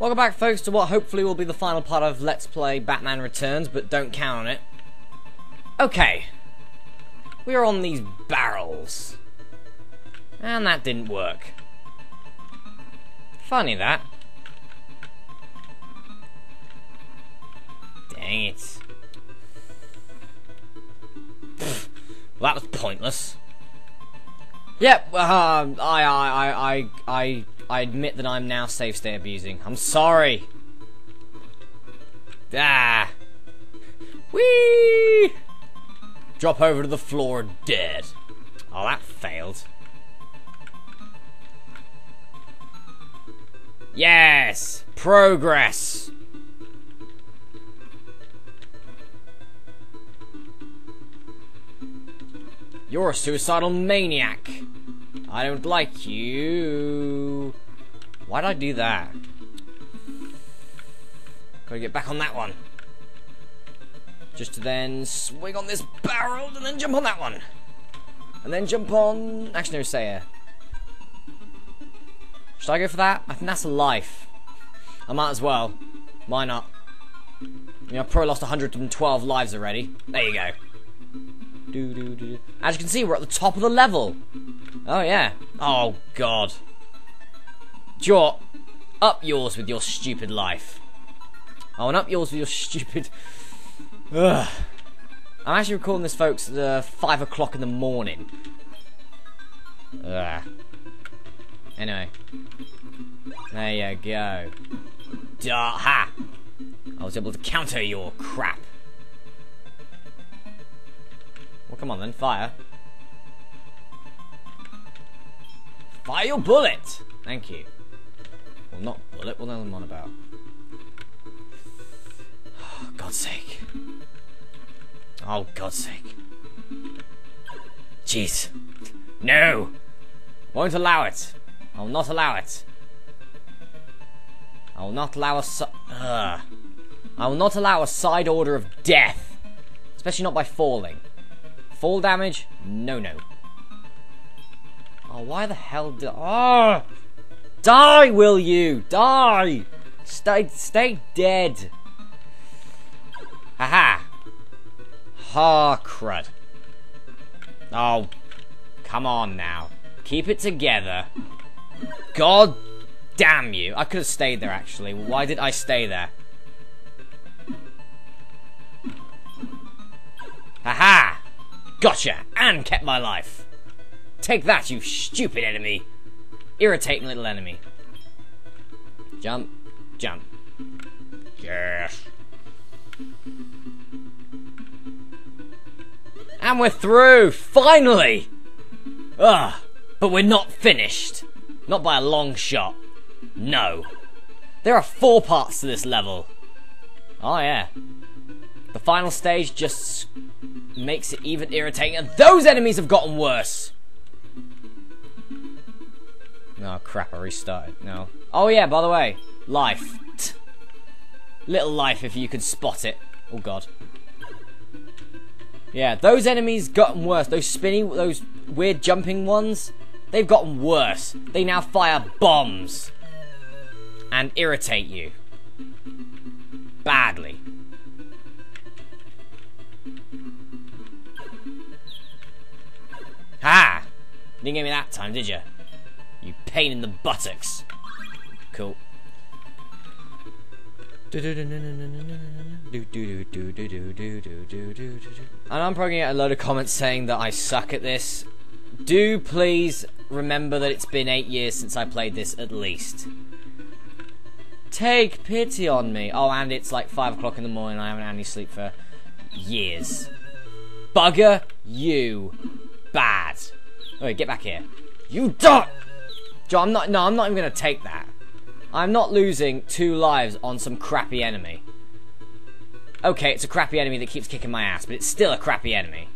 Welcome back, folks, to what hopefully will be the final part of Let's Play Batman Returns, but don't count on it. Okay. We are on these barrels. And that didn't work. Funny that. Dang it. Pfft. Well, that was pointless. Yep, um, I, I, I, I, I, admit that I'm now save state abusing. I'm sorry. Ah. Whee! Drop over to the floor dead. Oh, that failed. Yes! Progress! You're a suicidal maniac. I don't like you. Why'd I do that? Gotta get back on that one. Just to then swing on this barrel and then jump on that one. And then jump on... Actually, no, Sayer. Should I go for that? I think that's a life. I might as well. Why not? I mean, I've probably lost 112 lives already. There you go. Do, do, do. As you can see, we're at the top of the level. Oh, yeah. Oh, God. Jaw, up yours with your stupid life. Oh, and up yours with your stupid... Ugh. I'm actually recording this, folks, at uh, 5 o'clock in the morning. Ugh. Anyway. There you go. Duh, ha! I was able to counter your crap. Well, come on then, fire. Fire your bullet! Thank you. Well, not bullet, what am I on about? Oh, God's sake. Oh, God's sake. Jeez. No! Won't allow it. I'll not allow it. I will not allow a si Ugh. I will not allow a side order of death. Especially not by falling. Fall damage? No, no. Oh, why the hell do... Oh! Die, will you? Die! Stay, stay dead. Haha. Ha, crud. Oh, come on now. Keep it together. God damn you. I could have stayed there, actually. Why did I stay there? Haha! Gotcha! And kept my life. Take that, you stupid enemy. Irritating little enemy. Jump. Jump. Yes. And we're through! Finally! Ugh. But we're not finished. Not by a long shot. No. There are four parts to this level. Oh yeah. The final stage just makes it even irritating, and those enemies have gotten worse. Oh crap, I restarted. No. Oh yeah, by the way, life. Little life if you could spot it. Oh god. Yeah, those enemies gotten worse. Those spinny, those weird jumping ones, they've gotten worse. They now fire bombs and irritate you badly. Ha! Didn't get me that time, did you? You pain in the buttocks. Cool. And I'm probably getting a load of comments saying that I suck at this. Do please remember that it's been eight years since I played this at least. Take pity on me. Oh, and it's like five o'clock in the morning. I haven't had any sleep for years. Bugger you bad. Alright, get back here. You don't! John, I'm not, no, I'm not even going to take that. I'm not losing two lives on some crappy enemy. Okay, it's a crappy enemy that keeps kicking my ass, but it's still a crappy enemy.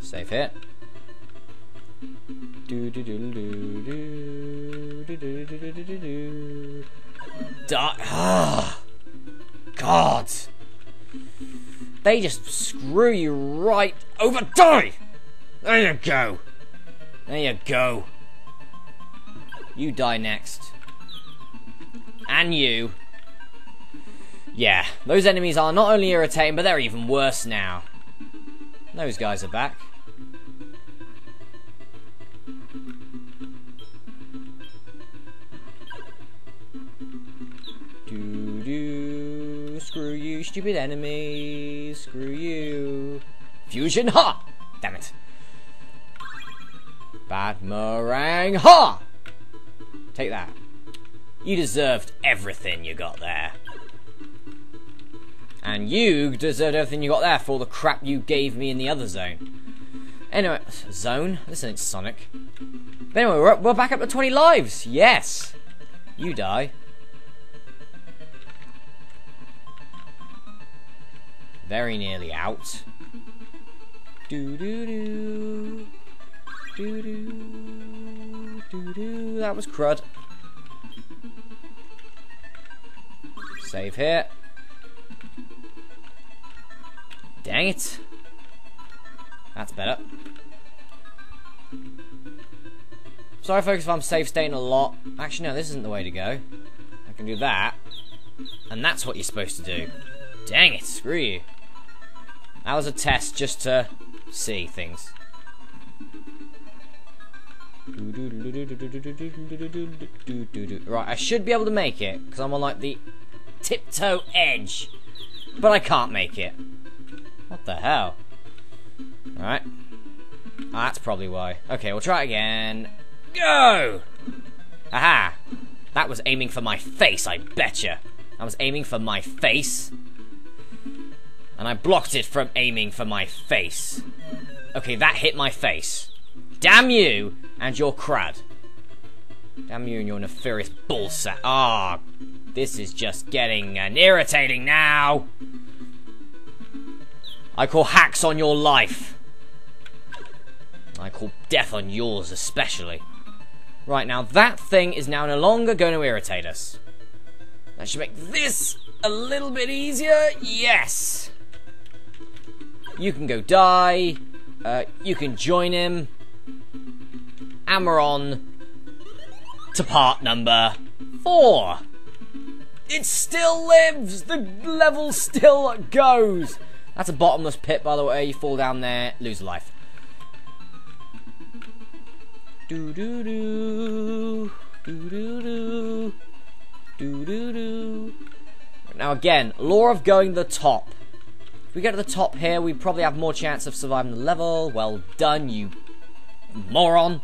Save hit. Die. God. They just screw you right over. Die. There you go. There you go. You die next. And you. Yeah, those enemies are not only irritating, but they're even worse now. Those guys are back. Screw you, stupid enemies. Screw you. Fusion, ha! Damn it. Batarang, ha! Take that. You deserved everything you got there. And you deserved everything you got there for the crap you gave me in the other zone. Anyway, zone? This ain't Sonic. But anyway, we're, we're back up to 20 lives. Yes. You die. Very nearly out. Do do do. Do do. Do do. That was crud. Save here. Dang it. That's better. Sorry folks if I'm safe staying a lot. Actually no, this isn't the way to go. I can do that. And that's what you're supposed to do. Dang it, screw you. That was a test just to see things. Right, I should be able to make it, because I'm on like the tiptoe edge. But I can't make it. What the hell? Alright. That's probably why. Okay, we'll try again. Go! Aha! That was aiming for my face, I betcha. I was aiming for my face. And I blocked it from aiming for my face. Okay, that hit my face. Damn you and your crud. Damn you and your nefarious bullsack. Ah, oh, this is just getting and irritating now. I call hacks on your life. I call death on yours especially. Right, now that thing is now no longer going to irritate us. That should make this a little bit easier. Yes. You can go die. Uh, you can join him. And we're on to part number four. It still lives. The level still goes. That's a bottomless pit, by the way. You fall down there, lose a life. Do do do. Do do do. Do do do. Now again, law of going the top. If we get to the top here, we probably have more chance of surviving the level. Well done, you moron.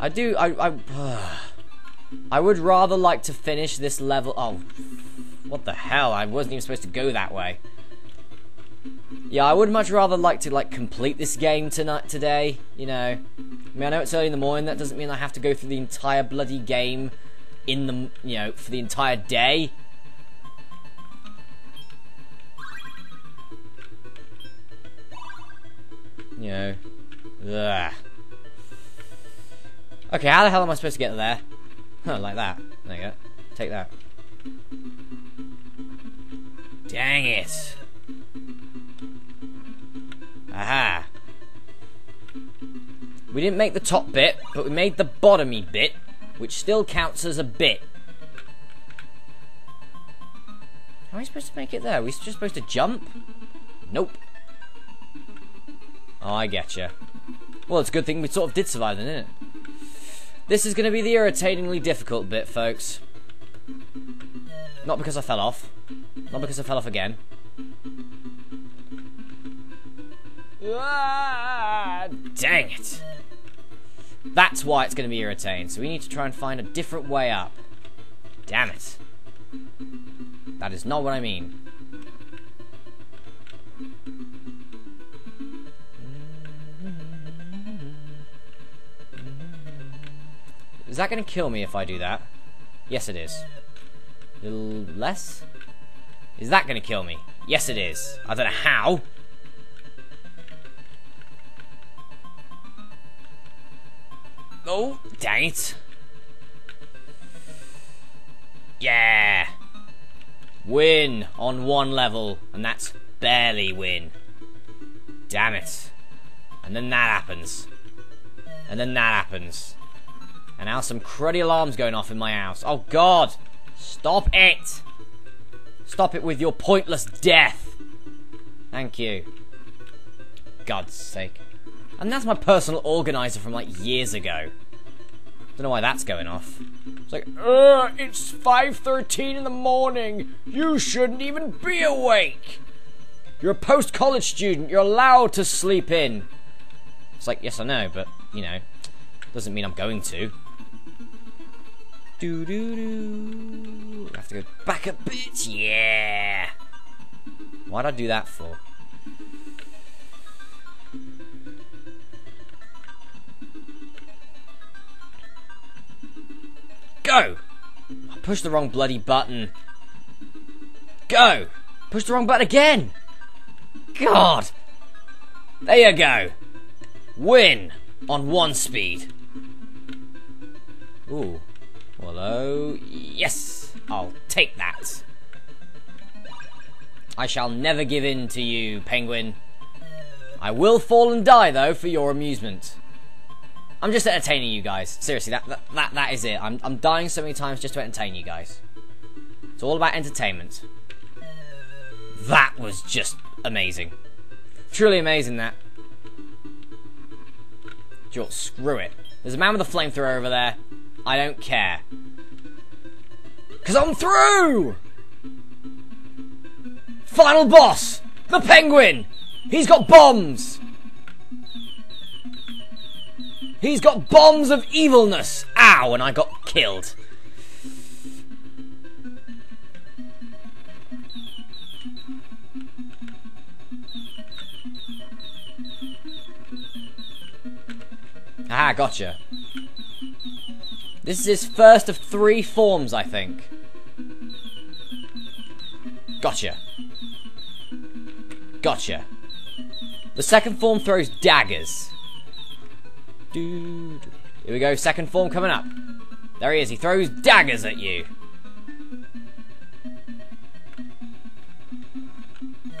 I do, I, I, I would rather like to finish this level. Oh, what the hell? I wasn't even supposed to go that way. Yeah, I would much rather like to like complete this game tonight, today. You know, I mean, I know it's early in the morning. That doesn't mean I have to go through the entire bloody game in the, you know, for the entire day. You know, ugh. Okay, how the hell am I supposed to get there? Huh, like that. There you go. Take that. Dang it. Aha. We didn't make the top bit, but we made the bottomy bit, which still counts as a bit. How are we supposed to make it there? Are we just supposed to jump? Nope. Oh, I getcha. Well, it's a good thing we sort of did survive then, isn't it? This is going to be the irritatingly difficult bit, folks. Not because I fell off. Not because I fell off again. Ah, dang it. That's why it's going to be irritating. So we need to try and find a different way up. Damn it. That is not what I mean. Is that going to kill me if I do that? Yes, it is. A little less? Is that going to kill me? Yes, it is. I don't know how. Oh, dang it. Yeah. Win on one level, and that's barely win. Damn it. And then that happens. And then that happens. And now some cruddy alarms going off in my house. Oh god! Stop it! Stop it with your pointless death! Thank you. God's sake. And that's my personal organizer from like years ago. Don't know why that's going off. It's like, uh, it's 5.13 in the morning. You shouldn't even be awake. You're a post-college student. You're allowed to sleep in. It's like, yes, I know, but, you know, doesn't mean I'm going to. Do do do. I have to go back a bit. Yeah. Why'd I do that for? Go! I pushed the wrong bloody button. Go! Push the wrong button again! God! There you go. Win on one speed. Ooh. Hello. Yes! I'll take that. I shall never give in to you, penguin. I will fall and die, though, for your amusement. I'm just entertaining you guys. Seriously, that, that, that, that is it. I'm, I'm dying so many times just to entertain you guys. It's all about entertainment. That was just amazing. Truly amazing, that. Sure, screw it. There's a man with a flamethrower over there. I don't care. Because I'm through! Final boss! The penguin! He's got bombs! He's got bombs of evilness! Ow, and I got killed. Ah, gotcha. This is his first of three forms, I think. Gotcha. Gotcha. The second form throws daggers. Dude. Here we go, second form coming up. There he is, he throws daggers at you.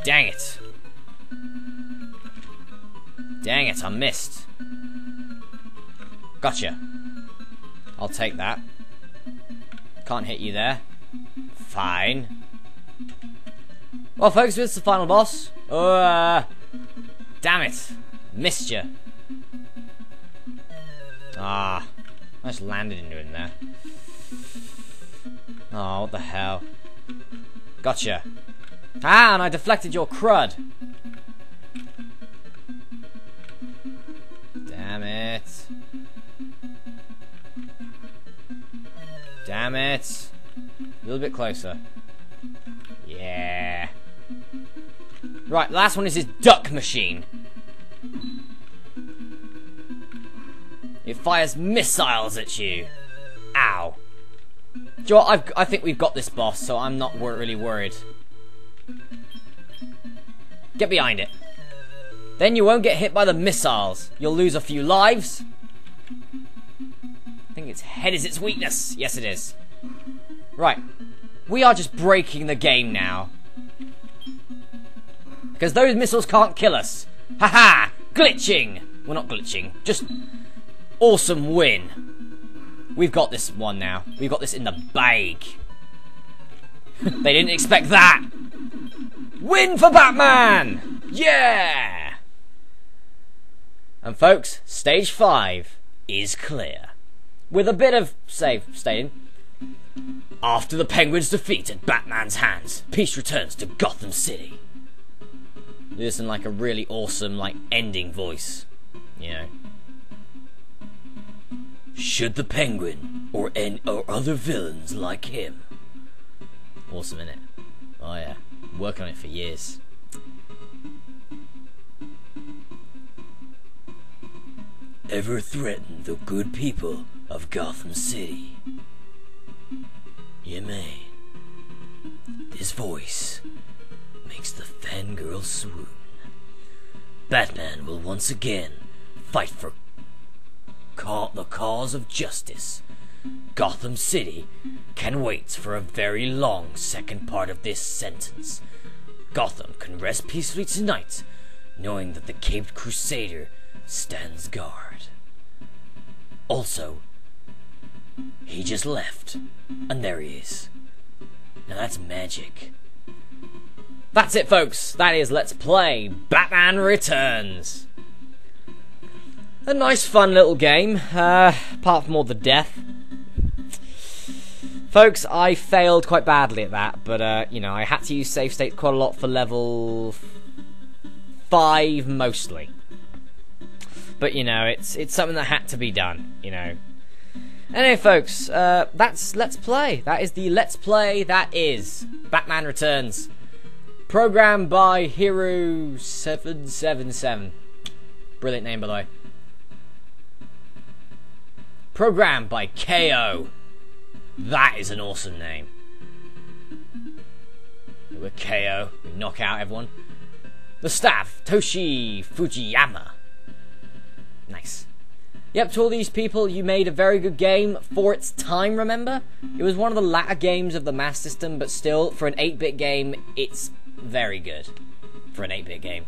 Dang it. Dang it, I missed. Gotcha. I'll take that. Can't hit you there. Fine. Well, folks, this is the final boss. Oh, uh, damn it. Missed you. Ah. I just landed into it there. Oh, what the hell. Gotcha. Ah, and I deflected your crud. Little bit closer. Yeah. Right, last one is his duck machine. It fires missiles at you. Ow. You know what? i think we've got this boss, so I'm not wor really worried. Get behind it. Then you won't get hit by the missiles. You'll lose a few lives, I think its head is its weakness. Yes, it is. Right. We are just breaking the game now. Because those missiles can't kill us. Haha! -ha! Glitching! We're well, not glitching. Just awesome win. We've got this one now. We've got this in the bag. they didn't expect that. Win for Batman! Yeah! And folks, stage 5 is clear with a bit of save staying. After the Penguins defeat at Batman's hands, peace returns to Gotham City. Listen like a really awesome like ending voice, you know. Should the Penguin or any or other villains like him? Awesome, innit? Oh yeah, working on it for years. Ever threaten the good people of Gotham City. You may. This voice makes the fangirl swoon. Batman will once again fight for ca the cause of justice. Gotham City can wait for a very long second part of this sentence. Gotham can rest peacefully tonight, knowing that the Caped Crusader stands guard. Also, he just left. And there he is. Now that's magic. That's it, folks. That is Let's Play Batman Returns. A nice, fun little game, uh, apart from all the death. Folks, I failed quite badly at that, but, uh, you know, I had to use save state quite a lot for level 5 mostly. But, you know, it's it's something that had to be done, you know. Anyway, folks, uh, that's Let's Play. That is the Let's Play that is Batman Returns. Programmed by Hero777. Brilliant name, by the way. Programmed by KO. That is an awesome name. We're KO. We knock out everyone. The staff, Toshi Fujiyama. Nice. Yep, to all these people, you made a very good game for its time, remember? It was one of the latter games of the Master System, but still, for an 8-bit game, it's very good. For an 8-bit game.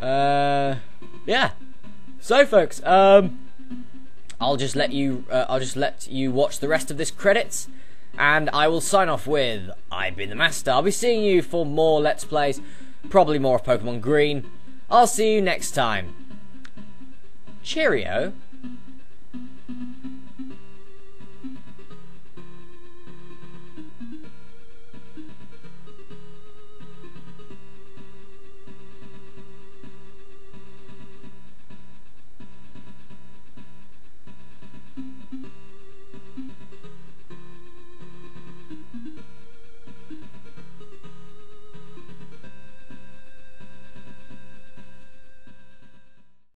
Uh, yeah. So, folks, um, I'll just let you, uh, I'll just let you watch the rest of this credits, and I will sign off with, I've been the Master. I'll be seeing you for more Let's Plays, probably more of Pokemon Green. I'll see you next time. Cheerio.